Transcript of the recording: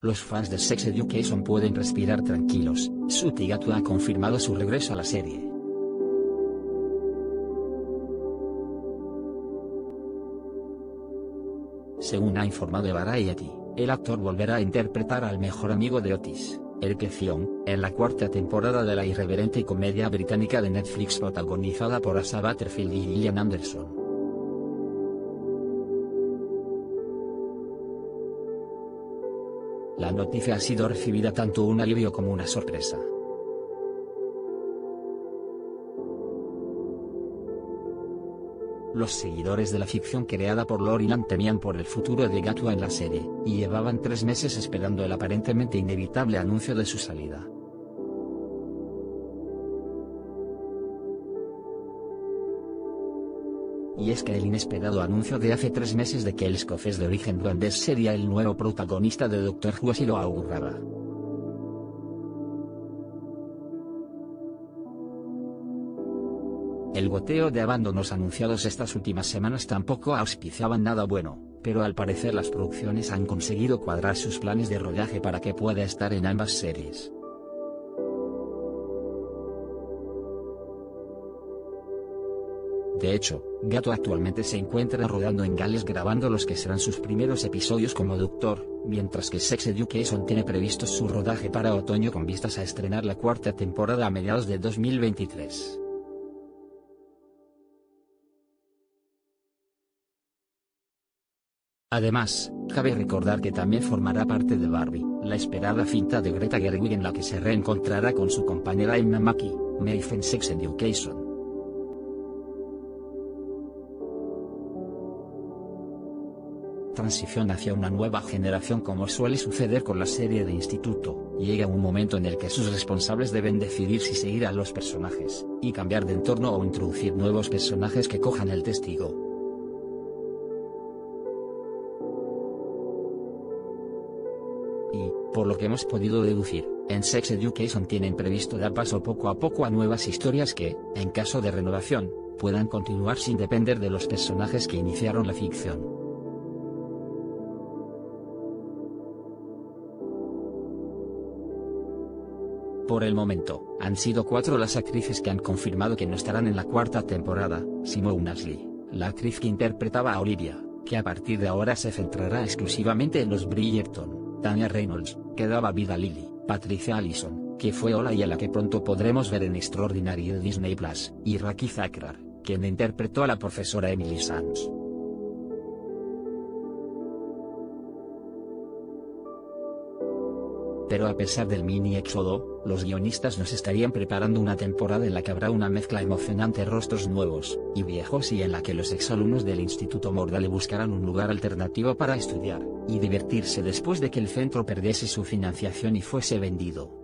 los fans de Sex Education pueden respirar tranquilos, Sutigatu ha confirmado su regreso a la serie. Según ha informado Variety, el actor volverá a interpretar al mejor amigo de Otis, Eric en la cuarta temporada de la irreverente comedia británica de Netflix protagonizada por Asa Butterfield y Gillian Anderson. La noticia ha sido recibida tanto un alivio como una sorpresa. Los seguidores de la ficción creada por Lorinan temían por el futuro de Gatua en la serie, y llevaban tres meses esperando el aparentemente inevitable anuncio de su salida. Y es que el inesperado anuncio de hace tres meses de que el escocés de origen duendés sería el nuevo protagonista de Doctor Who así lo auguraba. El goteo de abandonos anunciados estas últimas semanas tampoco auspiciaban nada bueno, pero al parecer las producciones han conseguido cuadrar sus planes de rodaje para que pueda estar en ambas series. De hecho, Gato actualmente se encuentra rodando en Gales grabando los que serán sus primeros episodios como Doctor, mientras que Sex Education tiene previsto su rodaje para otoño con vistas a estrenar la cuarta temporada a mediados de 2023. Además, cabe recordar que también formará parte de Barbie, la esperada cinta de Greta Gerwig en la que se reencontrará con su compañera Emma Mackey, Maeve en Sex Education. Transición hacia una nueva generación como suele suceder con la serie de instituto, llega un momento en el que sus responsables deben decidir si seguir a los personajes, y cambiar de entorno o introducir nuevos personajes que cojan el testigo. y, por lo que hemos podido deducir, en Sex Education tienen previsto dar paso poco a poco a nuevas historias que, en caso de renovación, puedan continuar sin depender de los personajes que iniciaron la ficción. Por el momento, han sido cuatro las actrices que han confirmado que no estarán en la cuarta temporada, Simone Ashley, la actriz que interpretaba a Olivia, que a partir de ahora se centrará exclusivamente en los Bridgerton, Tanya Reynolds, que daba vida a Lily, Patricia Allison, que fue Ola y a la que pronto podremos ver en Extraordinary Disney Plus, y Raki Zakrar, quien interpretó a la profesora Emily Sands. Pero a pesar del mini éxodo, los guionistas nos estarían preparando una temporada en la que habrá una mezcla emocionante rostros nuevos, y viejos y en la que los exalumnos del Instituto Mordale buscarán un lugar alternativo para estudiar, y divertirse después de que el centro perdiese su financiación y fuese vendido.